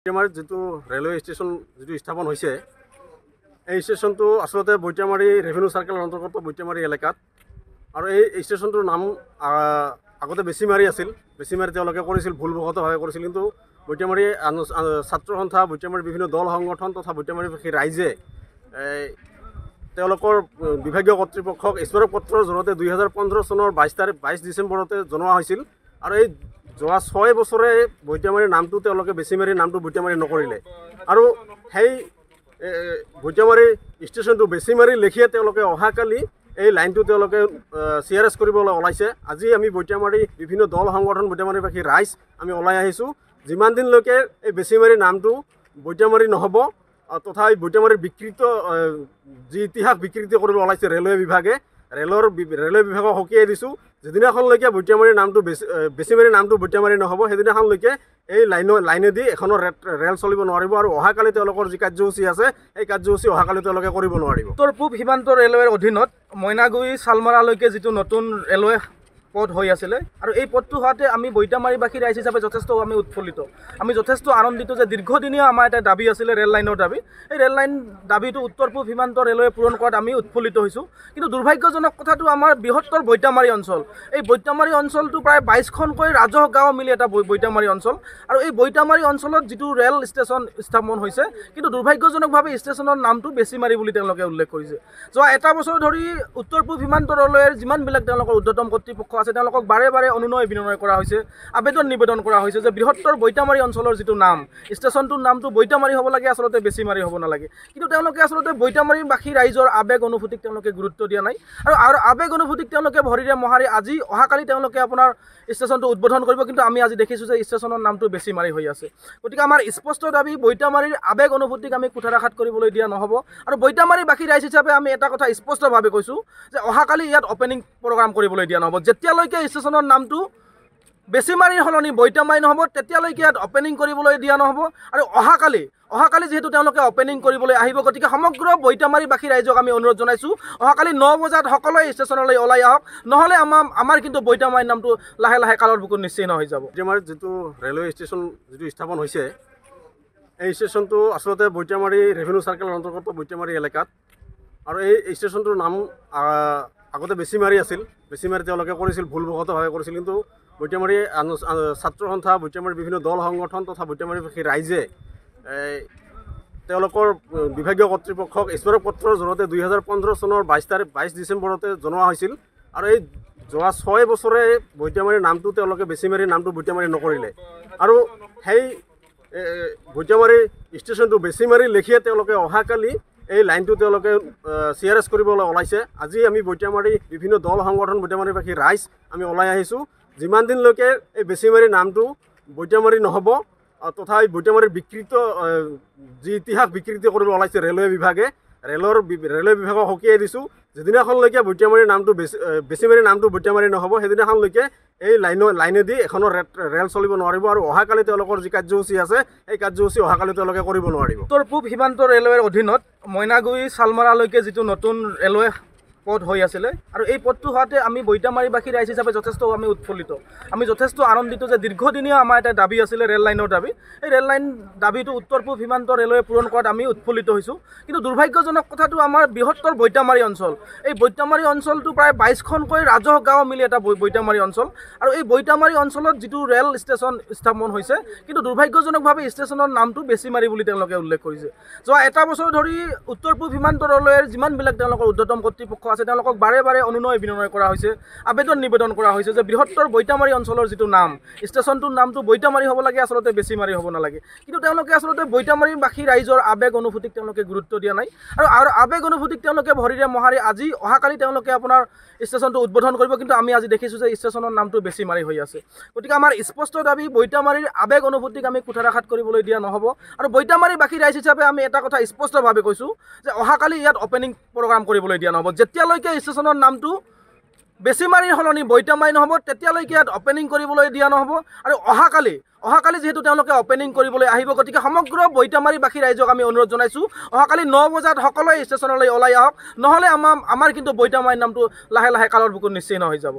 বৈতিয়ামাৰীত যিটো railway station যিটো স্থাপন হৈছে এই ষ্টেচনটো আচলতে বৈতিয়ামাৰী ৰেভিনিউ চাৰ্কেলৰ অন্তৰ্গত বৈতিয়ামাৰী এলেকাত। আৰু এই ষ্টেচনটোৰ নাম আগতে বেছিমাৰী আছিল। বেছিমাৰী তেওঁলোকে কৰিছিল ভুলবশতভাৱে কৰিছিল। কিন্তু আহ, ছাত্ৰ সন্থা বৈতিয়ামাৰীৰ বিভিন্ন দল সংগঠন তথা বৈতিয়ামাৰীবাসী ৰাইজে তেওঁলোকৰ বিভাগীয় কৰ্তৃপক্ষক স্মাৰক পত্ৰৰ জৰিয়তে দুই হাজাৰ পোন্ধৰ চনৰ বাইছ তাৰিখ বাইছ ডিচেম্বৰতে জনোৱা হৈছিল। আৰু এই যোৱা ছয় বছৰে বৈতিয়ামাৰীৰ নামটো তেওঁলোকে বেছিমাৰীৰ নামটো বৈতিয়ামাৰী নকৰিলে। আৰু সেই এ, বৈতিয়ামাৰী ষ্টেচনটো বেছিমাৰী লেখিয়ে তেওঁলোকে অহাকালি এই লাইনটো তেওঁলোকে চি আৰ এছ কৰিবলৈ ওলাইছে। আজি আমি বৈতিয়ামাৰী বিভিন্ন দল সংগঠন বৈতিয়ামাৰীবাসী ৰাইজ আমি ওলাই আহিছোঁ। যিমান দিনলৈকে এই বেছিমাৰী নামটো বৈতিয়ামাৰী নহ'ব তথা এই বৈতিয়ামাৰীৰ বিকৃত যি ইতিহাস বিকৃতি কৰিব ওলাইছে ৰেলৱে বিভাগে ৰেলৰ ৰেলৱে বিভাগক সকীয়াই দিছোঁ। যিদিনাখনলৈকে বৈতিয়ামাৰীৰ নামটো বেছি বেছিমাৰীৰ নামটো বৈতিয়ামাৰী নহ'ব সেইদিনাখনলৈকে এই লাইনৰ লাইনেদি এখনৰ ৰে- ৰেল চলিব নোৱাৰিব আৰু অহাকালি তেওঁলোকৰ যি কাৰ্যসূচী আছে সেই কাৰ্যসূচী অহাকালি তেওঁলোকে কৰিব নোৱাৰিব। উত্তৰ পূব সীমান্ত ৰেলৱেৰ অধীনত মইনাগুৰি শালমৰালৈকে যিটো নতুন ৰেলৱে পথ হৈ আছিলে। আৰু এই পথটো হোৱাতে আমি বৈতামাৰীবাসী ৰাইজ হিচাপে যথেষ্ট আমি উৎফুল্লিত। আমি যথেষ্ট আনন্দিত যে দীৰ্ঘদিনীয়া আমাৰ এটা দাবী আছিলে ৰেল লাইনৰ দাবী। এই ৰেল লাইন দাবীটো উত্তৰ পূব সীমান্ত ৰেলৱে পূৰণ কৰাত আমি উৎফুল্লিত হৈছোঁ। কিন্তু দুৰ্ভাগ্যজনক কথাটো আমাৰ বৃহত্তৰ বৈতামাৰী অঞ্চল। এই বৈতামাৰী অঞ্চলটো প্ৰায় বাইছখনকৈ ৰাজহ গাঁও মিলি এটা বৈতামাৰী অঞ্চল। আৰু এই বৈতামাৰী অঞ্চলত যিটো ৰেল ষ্টেচন স্থাপন হৈছে কিন্তু দুৰ্ভাগ্যজনকভাৱে ষ্টেচনৰ নামটো বেছিমাৰী বুলি তেওঁলোকে উল্লেখ কৰিছে। যোৱা এটা বছৰ ধৰি উত্তৰ পূব সীমান্ত ৰেলৱেৰ যিমানবিলাক তেওঁলোকৰ উৰ্ধতম কৰ্তৃপক্ষ আছে তেওঁলোকক বাৰে বাৰে অনুনয় বিনয় কৰা হৈছে আবেদন নিবেদন কৰা হৈছে যে বৃহত্তৰ বৈতামাৰী অঞ্চলৰ যিটো নাম ষ্টেচনটোৰ নামটো বৈতামাৰী হ'ব লাগে আচলতে বেছিমাৰী হ'ব নালাগে। কিন্তু তেওঁলোকে আচলতে বৈতামাৰীবাসী ৰাইজৰ আৱেগ অনুভূতিক তেওঁলোকে গুৰুত্ব দিয়া নাই। আৰু আৱেগ অনুভূতিক তেওঁলোকে ভৰিৰে মহাৰি আজি অহাকালি তেওঁলোকে আপোনাৰ ষ্টেচনটো উদ্বোধন কৰিব কিন্তু আমি আজি দেখিছোঁ যে ষ্টেচনৰ নামটো বেছিমাৰী হৈ আছে। গতিকে আমাৰ স্পষ্ট দাবী বৈতামাৰীৰ আৱেগ অনুভূতিক আমি কুঠাৰাঘাত কৰিবলৈ দিয়া নহ'ব। আৰু বৈতামাৰীবাসী ৰাইজ হিচাপে আমি এটা কথা স্পষ্টভাৱে কৈছোঁ যে অহাকালি ইয়াত অপেনিং প্ৰগ্ৰাম কৰিবলৈ দিয়া নহ'ব। যেতিয়ালৈকে ষ্টেচনৰ নামটো বেছিমাৰীৰ সলনি বৈতামাৰী নহ'ব তেতিয়ালৈকে ইয়াত অপেনিং কৰিবলৈ দিয়া নহ'ব। আৰু অহাকালি অহাকালি যিহেতু তেওঁলোকে অপেনিং কৰিবলৈ আহিব গতিকে সমগ্ৰ বৈতামাৰীবাসী ৰাইজক আমি অনুৰোধ জনাইছোঁ অহাকালি ন বজাত সকলোৱে ষ্টেচনলৈ ওলাই আহক। নহ'লে আমাৰ আমাৰ কিন্তু বৈতামাৰীৰ নামটো লাহে লাহে কালৰ বুকুত নিশ্চিহ্ন হৈ যাব। বৈতিয়ামাৰীত যিটো ৰেলৱে ষ্টেচন যিটো স্থাপন হৈছে এই ষ্টেচনটো আচলতে বৈতিয়ামাৰী ৰেভিনিউ চাৰ্কেলৰ অন্তৰ্গত বৈতিয়ামাৰী এলেকাত। আৰু এই ষ্টেচনটোৰ নাম আগতে বেছিমাৰী আছিল বেছিমাৰী তেওঁলোকে কৰিছিল ভুলবশতভাৱে কৰিছিল কিন্তু আহ, ছাত্ৰ সন্থা বৈতিয়ামাৰীৰ বিভিন্ন দল সংগঠন তথা বৈতিয়ামাৰীবাসী ৰাইজে তেওঁলোকৰ বিভাগীয় কৰ্তৃপক্ষক স্মাৰক পত্ৰৰ জৰিয়তে দুই হাজাৰ পোন্ধৰ চনৰ বাইছ তাৰিখ বাইছ ডিচেম্বৰতে জনোৱা হৈছিল। আৰু এই যোৱা ছয় বছৰে বৈতিয়ামাৰীৰ নামটো তেওঁলোকে বেছিমাৰীৰ নামটো বৈতিয়ামাৰী নকৰিলে। আৰু সেই এ, বৈতিয়ামাৰী ষ্টেচনটো বেছিমাৰী লেখিয়ে তেওঁলোকে অহাকালি এই লাইনটো তেওঁলোকে চি আৰ এছ কৰিবলৈ ওলাইছে। আজি আমি বৈতিয়ামাৰী বিভিন্ন দল সংগঠন বৈতিয়ামাৰীবাসী ৰাইজ আমি ওলাই আহিছোঁ। যিমান দিনলৈকে এই বেছিমাৰী নামটো বৈতিয়ামাৰী নহ'ব তথা এই বৈতিয়ামাৰীৰ বিকৃত যি ইতিহাস বিকৃতি কৰিব ওলাইছে ৰেলৱে বিভাগে ৰেলৰ ৰেলৱে বিভাগক সকীয়াই দিছোঁ। যিদিনাখনলৈকে বৈতিয়ামাৰীৰ নামটো বেছি আহ, বেছিমাৰীৰ নামটো বৈতিয়ামাৰী নহ'ব সেইদিনাখনলৈকে এই লাইনৰ লাইনেদি এখনৰ ৰেল চলিব নোৱাৰিব আৰু অহাকালি তেওঁলোকৰ যি কাৰ্যসূচী আছে সেই কাৰ্যসূচী অহাকালি তেওঁলোকে কৰিব নোৱাৰিব। উত্তৰ পূব সীমান্ত ৰেলৱেৰ অধীনত মইনাগুৰি শালমৰালৈকে যিটো নতুন ৰেলৱে পথ হৈ আছিলে। আৰু এই পথটো হোৱাতে আমি বৈতামাৰীবাসী ৰাইজ হিচাপে যথেষ্ট আমি উৎফুল্লিত। আমি যথেষ্ট আনন্দিত যে দীৰ্ঘদিনীয়া আমাৰ এটা দাবী আছিলে ৰেল লাইনৰ দাবী। এই ৰেল লাইন দাবীটো উত্তৰ পূব সীমান্ত ৰেলৱে পূৰণ কৰাত আমি উৎফুল্লিত হৈছোঁ। কিন্তু দুৰ্ভাগ্যজনক কথাটো আমাৰ বৃহত্তৰ বৈতামাৰী অঞ্চল। এই বৈতামাৰী অঞ্চলটো প্ৰায় বাইছখনকৈ ৰাজহ গাঁও মিলি এটা বৈতামাৰী অঞ্চল। আৰু এই বৈতামাৰী অঞ্চলত যিটো ৰেল ষ্টেচন স্থাপন হৈছে কিন্তু দুৰ্ভাগ্যজনকভাৱে ষ্টেচনৰ নামটো বেছিমাৰী বুলি তেওঁলোকে উল্লেখ কৰিছে। যোৱা এটা বছৰ ধৰি উত্তৰ পূব সীমান্ত ৰেলৱেৰ যিমানবিলাক তেওঁলোকৰ উৰ্ধতম কৰ্তৃপক্ষ আছে তেওঁলোকক বাৰে বাৰে অনুনয় বিনয় কৰা হৈছে আবেদন নিবেদন কৰা হৈছে যে বৃহত্তৰ বৈতামাৰী অঞ্চলৰ যিটো নাম ষ্টেচনটোৰ নামটো বৈতামাৰী হ'ব লাগে আচলতে বেছিমাৰী হ'ব নালাগে। কিন্তু তেওঁলোকে আচলতে বৈতামাৰীবাসী ৰাইজৰ আৱেগ অনুভূতিক তেওঁলোকে গুৰুত্ব দিয়া নাই। আৰু আৱেগ অনুভূতিক তেওঁলোকে ভৰিৰে মহাৰি আজি অহাকালি তেওঁলোকে আপোনাৰ ষ্টেচনটো উদ্বোধন কৰিব কিন্তু আমি আজি দেখিছোঁ যে ষ্টেচনৰ নামটো বেছিমাৰী হৈ আছে। গতিকে আমাৰ স্পষ্ট দাবী বৈতামাৰীৰ আৱেগ অনুভূতিক আমি কুঠাৰাঘাত কৰিবলৈ দিয়া নহ'ব। আৰু বৈতামাৰীবাসী ৰাইজ হিচাপে আমি এটা কথা স্পষ্টভাৱে কৈছোঁ যে অহাকালি ইয়াত অপেনিং প্ৰগ্ৰাম কৰিবলৈ দিয়া নহ'ব। যেতিয়ালৈকে ষ্টেচনৰ নামটো বেছিমাৰীৰ সলনি বৈতামাৰী নহ'ব তেতিয়ালৈকে ইয়াত অপেনিং কৰিবলৈ দিয়া নহ'ব। আৰু অহাকালি অহাকালি যিহেতু তেওঁলোকে অপেনিং কৰিবলৈ আহিব গতিকে সমগ্ৰ বৈতামাৰীবাসী ৰাইজক আমি অনুৰোধ জনাইছোঁ অহাকালি ন বজাত সকলোৱে ষ্টেচনলৈ ওলাই আহক। নহ'লে আমাৰ আমাৰ কিন্তু বৈতামাৰীৰ নামটো লাহে লাহে কালৰ বুকুত নিশ্চিহ্ন হৈ যাব।